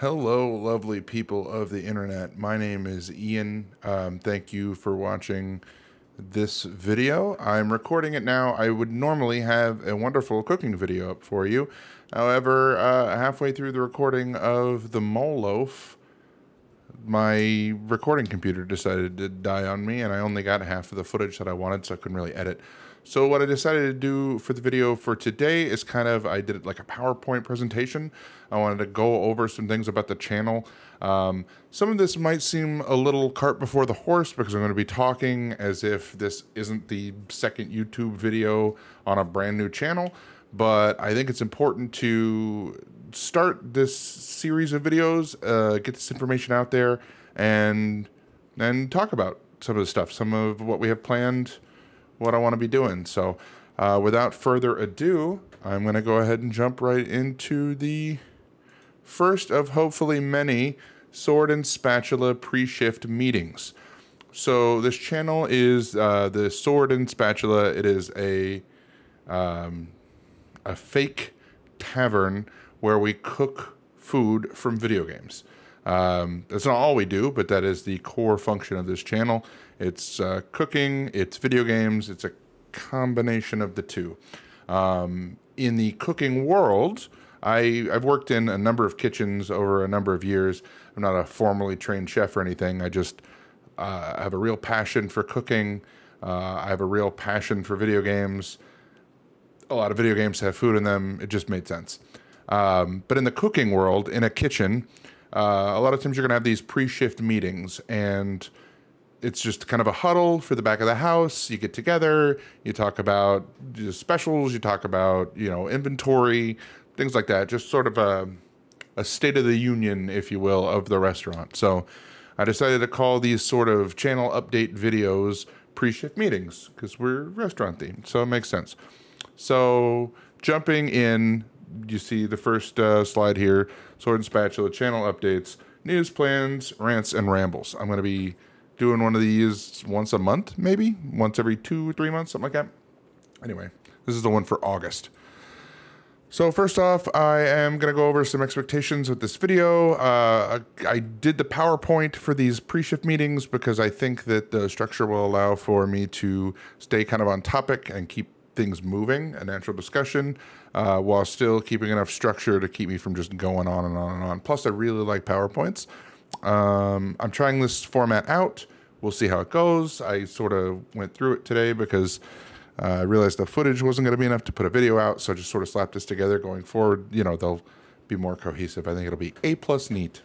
Hello, lovely people of the internet. My name is Ian. Um, thank you for watching this video. I'm recording it now. I would normally have a wonderful cooking video up for you. However, uh, halfway through the recording of the mole loaf, my recording computer decided to die on me, and I only got half of the footage that I wanted, so I couldn't really edit. So what I decided to do for the video for today is kind of, I did it like a PowerPoint presentation. I wanted to go over some things about the channel. Um, some of this might seem a little cart before the horse because I'm going to be talking as if this isn't the second YouTube video on a brand new channel. But I think it's important to start this series of videos, uh, get this information out there, and and talk about some of the stuff, some of what we have planned what I want to be doing. So, uh, without further ado, I'm going to go ahead and jump right into the first of hopefully many sword and spatula pre-shift meetings. So this channel is uh, the sword and spatula. It is a um, a fake tavern where we cook food from video games. Um, that's not all we do, but that is the core function of this channel. It's uh, cooking, it's video games, it's a combination of the two. Um, in the cooking world, I, I've worked in a number of kitchens over a number of years. I'm not a formally trained chef or anything. I just uh, have a real passion for cooking. Uh, I have a real passion for video games. A lot of video games have food in them. It just made sense. Um, but in the cooking world, in a kitchen, uh, a lot of times you're going to have these pre-shift meetings and it's just kind of a huddle for the back of the house. You get together, you talk about specials, you talk about, you know, inventory, things like that. Just sort of a, a state of the union, if you will, of the restaurant. So I decided to call these sort of channel update videos pre-shift meetings because we're restaurant themed. So it makes sense. So jumping in, you see the first uh, slide here, Sword and Spatula channel updates, news plans, rants, and rambles. I'm going to be doing one of these once a month, maybe once every two or three months, something like that. Anyway, this is the one for August. So first off, I am going to go over some expectations with this video. Uh, I did the PowerPoint for these pre-shift meetings because I think that the structure will allow for me to stay kind of on topic and keep things moving, a natural discussion, uh, while still keeping enough structure to keep me from just going on and on and on. Plus, I really like PowerPoints. Um, I'm trying this format out. We'll see how it goes. I sort of went through it today because uh, I realized the footage wasn't going to be enough to put a video out, so I just sort of slapped this together. Going forward, you know, they'll be more cohesive. I think it'll be A plus neat.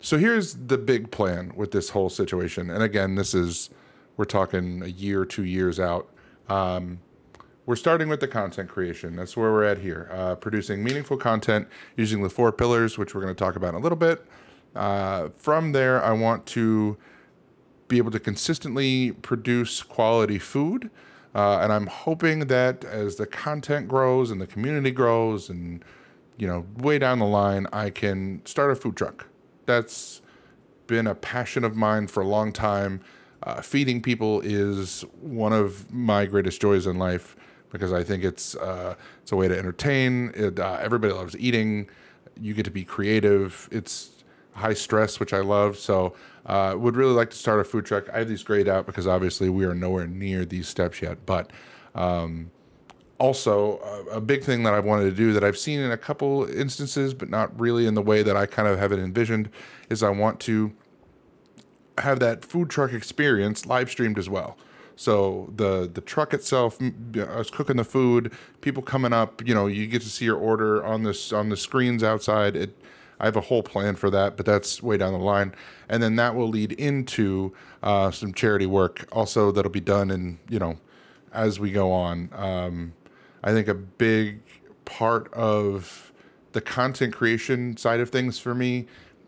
So here's the big plan with this whole situation. And again, this is, we're talking a year, two years out. Um, we're starting with the content creation. That's where we're at here. Uh, producing meaningful content using the four pillars, which we're going to talk about in a little bit. Uh, from there, I want to be able to consistently produce quality food. Uh, and I'm hoping that as the content grows and the community grows and, you know, way down the line, I can start a food truck. That's been a passion of mine for a long time. Uh, feeding people is one of my greatest joys in life because I think it's uh, it's a way to entertain. It, uh, everybody loves eating. You get to be creative. It's high stress, which I love. So, uh, would really like to start a food truck. I have these grayed out because obviously we are nowhere near these steps yet. But um, also, a big thing that I wanted to do that I've seen in a couple instances, but not really in the way that I kind of have it envisioned, is I want to have that food truck experience live streamed as well. So the the truck itself, I was cooking the food, people coming up, you know, you get to see your order on this on the screens outside. It I have a whole plan for that, but that's way down the line. And then that will lead into uh, some charity work also that'll be done and, you know, as we go on. Um, I think a big part of the content creation side of things for me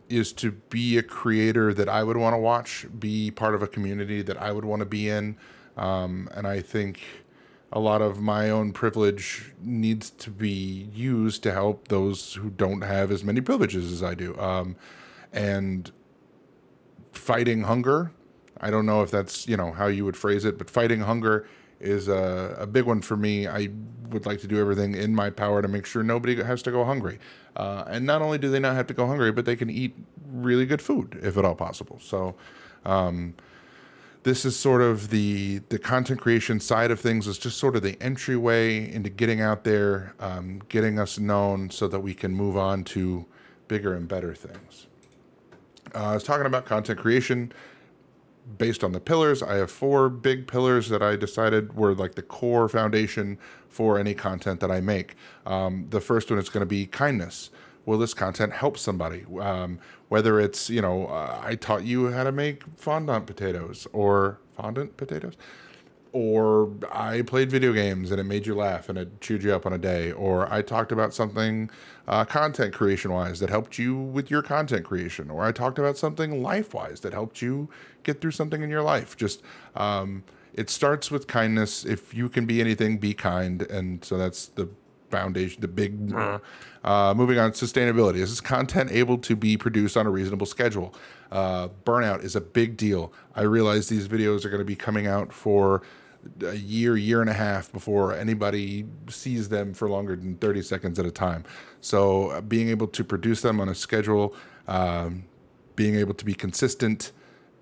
is to be a creator that I would want to watch, be part of a community that I would want to be in. Um, and I think a lot of my own privilege needs to be used to help those who don't have as many privileges as I do. Um, and fighting hunger, I don't know if that's, you know, how you would phrase it, but fighting hunger is a, a big one for me. I would like to do everything in my power to make sure nobody has to go hungry. Uh, and not only do they not have to go hungry, but they can eat really good food if at all possible. So, um, this is sort of the the content creation side of things is just sort of the entryway into getting out there, um, getting us known, so that we can move on to bigger and better things. Uh, I was talking about content creation based on the pillars. I have four big pillars that I decided were like the core foundation for any content that I make. Um, the first one is going to be kindness. Will this content help somebody? Um, whether it's, you know, uh, I taught you how to make fondant potatoes or fondant potatoes, or I played video games and it made you laugh and it cheered you up on a day, or I talked about something uh, content creation wise that helped you with your content creation, or I talked about something life wise that helped you get through something in your life. Just, um, it starts with kindness. If you can be anything, be kind. And so that's the foundation, the big. Uh, moving on, sustainability. Is this content able to be produced on a reasonable schedule? Uh, burnout is a big deal. I realize these videos are going to be coming out for a year, year and a half before anybody sees them for longer than 30 seconds at a time. So uh, being able to produce them on a schedule, um, being able to be consistent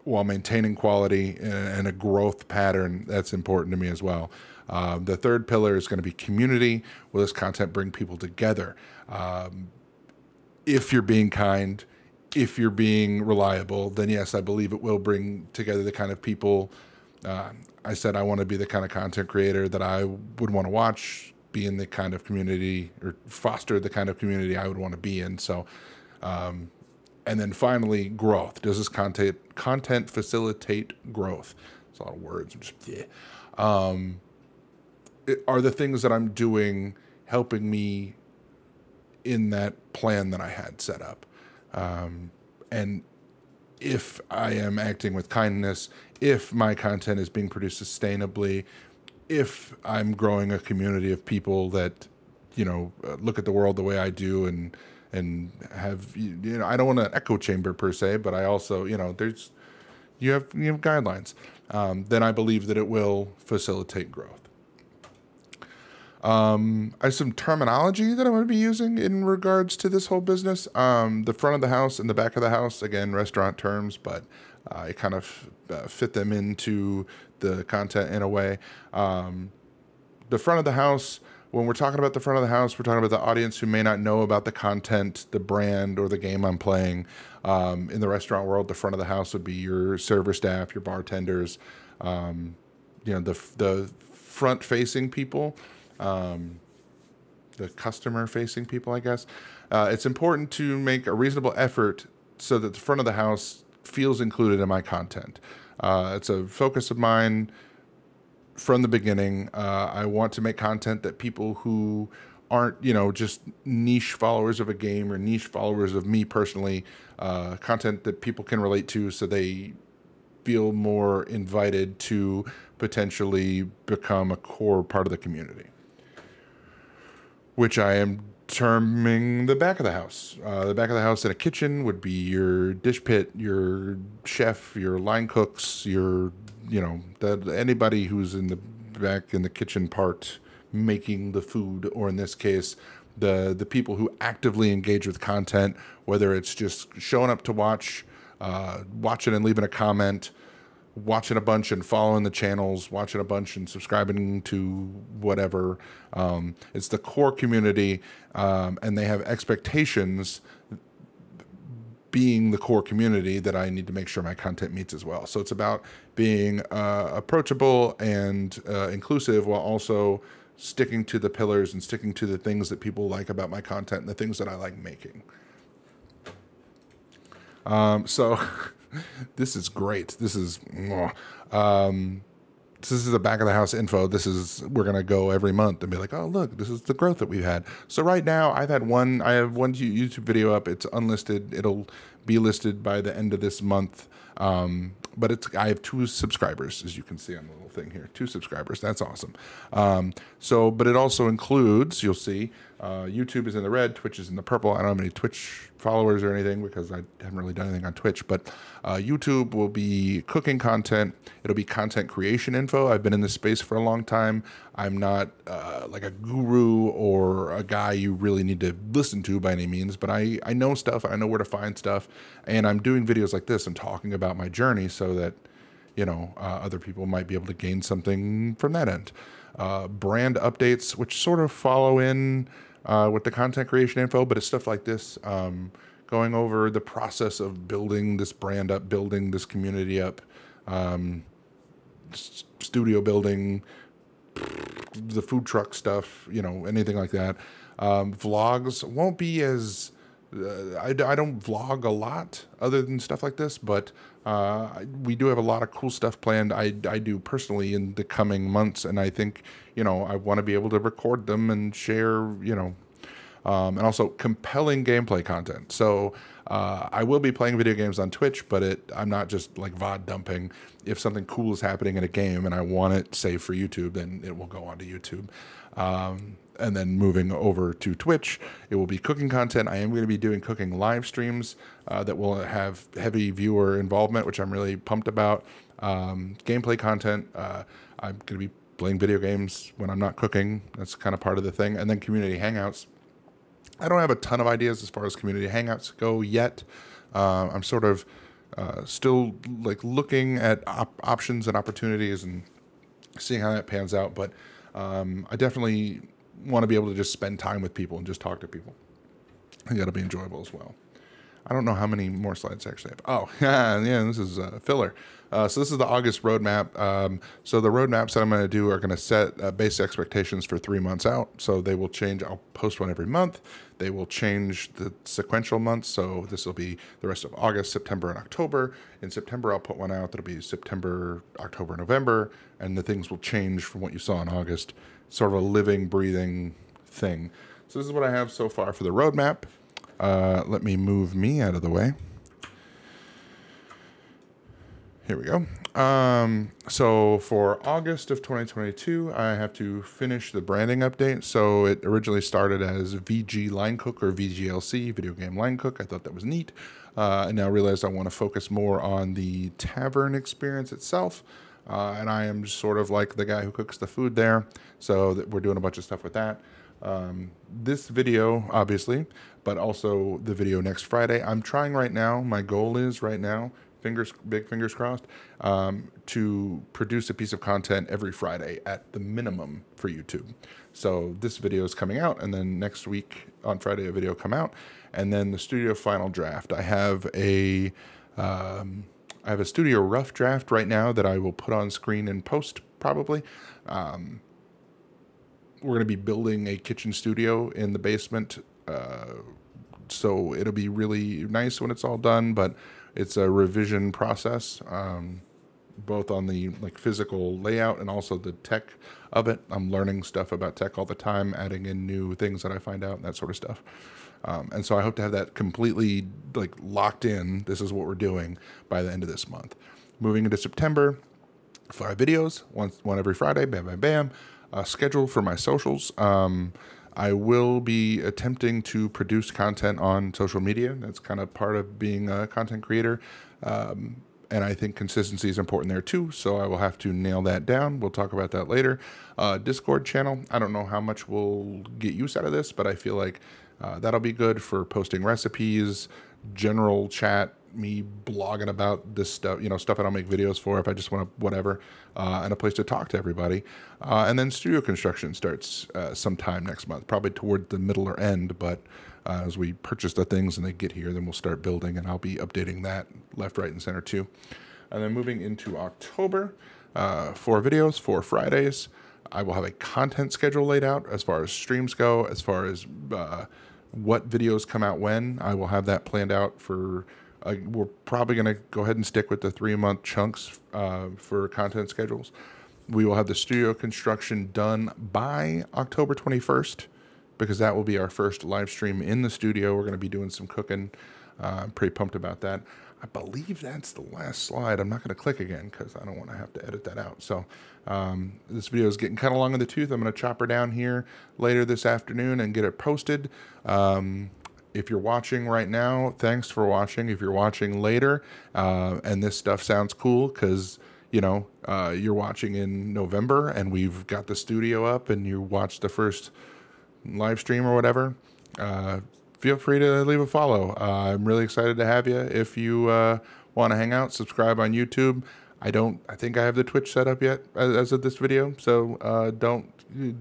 while maintaining quality and a growth pattern, that's important to me as well. Um, the third pillar is going to be community. Will this content bring people together? Um, if you're being kind, if you're being reliable, then yes, I believe it will bring together the kind of people. Uh, I said I want to be the kind of content creator that I would want to watch, be in the kind of community or foster the kind of community I would want to be in. So, um, and then finally, growth. Does this content content facilitate growth? It's a lot of words. Just, yeah. Um, are the things that I'm doing helping me in that plan that I had set up? Um, and if I am acting with kindness, if my content is being produced sustainably, if I'm growing a community of people that, you know, uh, look at the world the way I do and and have you know I don't want an echo chamber per se, but I also you know there's you have you have guidelines. Um, then I believe that it will facilitate growth. Um, I have some terminology that I'm going to be using in regards to this whole business. Um, the front of the house and the back of the house, again, restaurant terms, but uh, I kind of uh, fit them into the content in a way. Um, the front of the house, when we're talking about the front of the house, we're talking about the audience who may not know about the content, the brand, or the game I'm playing. Um, in the restaurant world, the front of the house would be your server staff, your bartenders, um, you know, the the front facing people um, the customer facing people, I guess. Uh, it's important to make a reasonable effort so that the front of the house feels included in my content. Uh, it's a focus of mine from the beginning. Uh, I want to make content that people who aren't, you know, just niche followers of a game or niche followers of me personally, uh, content that people can relate to so they feel more invited to potentially become a core part of the community which I am terming the back of the house. Uh, the back of the house in a kitchen would be your dish pit, your chef, your line cooks, your you know anybody who's in the back in the kitchen part making the food, or in this case, the the people who actively engage with content, whether it's just showing up to watch, uh, watching and leaving a comment watching a bunch and following the channels, watching a bunch and subscribing to whatever. Um, it's the core community, um, and they have expectations being the core community that I need to make sure my content meets as well. So it's about being uh, approachable and uh, inclusive while also sticking to the pillars and sticking to the things that people like about my content and the things that I like making. Um, so this is great. This is, um, this is the back of the house info. This is we're gonna go every month and be like, oh look, this is the growth that we've had. So right now, I've had one. I have one YouTube video up. It's unlisted. It'll be listed by the end of this month. Um, but it's I have two subscribers, as you can see on the little thing here. Two subscribers. That's awesome. Um, so, but it also includes, you'll see, Uh, YouTube is in the red, Twitch is in the purple. I don't have any Twitch followers or anything because I haven't really done anything on Twitch. But uh, YouTube will be cooking content. It'll be content creation info. I've been in this space for a long time. I'm not uh, like a guru or a guy you really need to listen to by any means, but I, I know stuff. I know where to find stuff. And I'm doing videos like this and talking about my journey so that, you know, uh, other people might be able to gain something from that end. Uh, brand updates, which sort of follow in uh, with the content creation info, but it's stuff like this, um, going over the process of building this brand up, building this community up, um, studio building, the food truck stuff, you know, anything like that. Um, vlogs won't be as I, I don't vlog a lot other than stuff like this, but uh, we do have a lot of cool stuff planned. I, I do personally in the coming months, and I think you know I want to be able to record them and share you know, um, and also compelling gameplay content. So uh, I will be playing video games on Twitch, but it I'm not just like VOD dumping. If something cool is happening in a game and I want it saved for YouTube, then it will go onto YouTube. Um, and then moving over to Twitch, it will be cooking content. I am going to be doing cooking live streams uh, that will have heavy viewer involvement, which I'm really pumped about. Um, gameplay content. Uh, I'm going to be playing video games when I'm not cooking. That's kind of part of the thing. And then community hangouts. I don't have a ton of ideas as far as community hangouts go yet. Uh, I'm sort of uh, still like looking at op- options and opportunities and seeing how that pans out. But um, I definitely want to be able to just spend time with people and just talk to people. And got to be enjoyable as well. I don't know how many more slides I actually have. Oh, yeah, yeah this is uh, filler. Uh, so this is the August roadmap. Um, so the roadmaps that I'm going to do are going to set uh, base expectations for three months out. So they will change. I'll post one every month. They will change the sequential months. So this will be the rest of August, September, and October. In September, I'll put one out that'll be September, October, November, and the things will change from what you saw in August. Sort of a living, breathing thing. So this is what I have so far for the roadmap. Uh, let me move me out of the way. Here we go. Um, so for August of 2022, I have to finish the branding update. So it originally started as VG Line Cook or VGLC, Video Game Line Cook. I thought that was neat. Uh, and now realized I want to focus more on the tavern experience itself. Uh, and I am sort of like the guy who cooks the food there. So we're doing a bunch of stuff with that. Um, this video, obviously, but also the video next Friday. I'm trying right now. My goal is right now fingers big fingers crossed um, to produce a piece of content every friday at the minimum for youtube so this video is coming out and then next week on friday a video come out and then the studio final draft i have a um, I have a studio rough draft right now that I will put on screen and post probably. Um, we're going to be building a kitchen studio in the basement. Uh, so it'll be really nice when it's all done, but it's a revision process, um, both on the like physical layout and also the tech of it. I'm learning stuff about tech all the time, adding in new things that I find out, and that sort of stuff. Um, and so I hope to have that completely like locked in. This is what we're doing by the end of this month. Moving into September, five videos, one one every Friday. Bam, bam, bam. Uh, schedule for my socials. Um, I will be attempting to produce content on social media. That's kind of part of being a content creator. Um, and I think consistency is important there too. So I will have to nail that down. We'll talk about that later. Uh, Discord channel. I don't know how much we'll get use out of this, but I feel like uh, that'll be good for posting recipes, general chat, me blogging about this stuff, you know, stuff that I don't make videos for if I just want to, whatever, uh, and a place to talk to everybody. Uh, and then studio construction starts uh, sometime next month, probably toward the middle or end. But uh, as we purchase the things and they get here, then we'll start building, and I'll be updating that left, right, and center too. And then moving into October, uh, four videos, four Fridays. I will have a content schedule laid out as far as streams go, as far as uh, what videos come out when. I will have that planned out for uh, we're probably going to go ahead and stick with the three month chunks uh, for content schedules. We will have the studio construction done by October 21st because that will be our first live stream in the studio. We're going to be doing some cooking. Uh, I'm pretty pumped about that. I believe that's the last slide. I'm not going to click again because I don't want to have to edit that out. So um, this video is getting kind of long in the tooth. I'm going to chop her down here later this afternoon and get it posted. Um, if you're watching right now, thanks for watching. If you're watching later uh, and this stuff sounds cool because you know uh, you're watching in November and we've got the studio up and you watched the first live stream or whatever, uh, feel free to leave a follow. Uh, I'm really excited to have you. If you uh, want to hang out, subscribe on YouTube. I don't. I think I have the Twitch set up yet as, as of this video, so uh, don't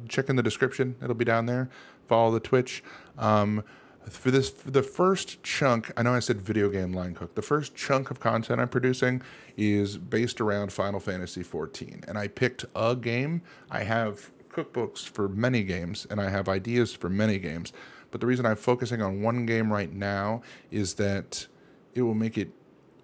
check in the description. It'll be down there. Follow the Twitch. Um, for this, for the first chunk, I know I said video game line cook. The first chunk of content I'm producing is based around Final Fantasy 14, and I picked a game. I have cookbooks for many games, and I have ideas for many games. But the reason I'm focusing on one game right now is that it will make it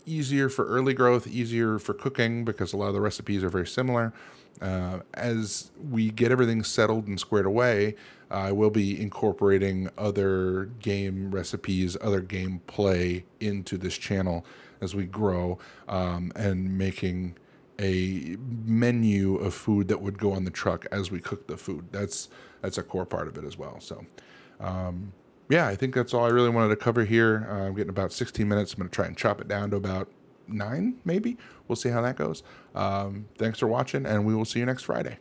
easier for early growth, easier for cooking because a lot of the recipes are very similar. Uh, as we get everything settled and squared away, I will be incorporating other game recipes, other gameplay into this channel as we grow um, and making a menu of food that would go on the truck as we cook the food. That's that's a core part of it as well. So um, yeah, I think that's all I really wanted to cover here. Uh, I'm getting about 16 minutes. I'm going to try and chop it down to about nine, maybe. We'll see how that goes. Um, thanks for watching, and we will see you next Friday.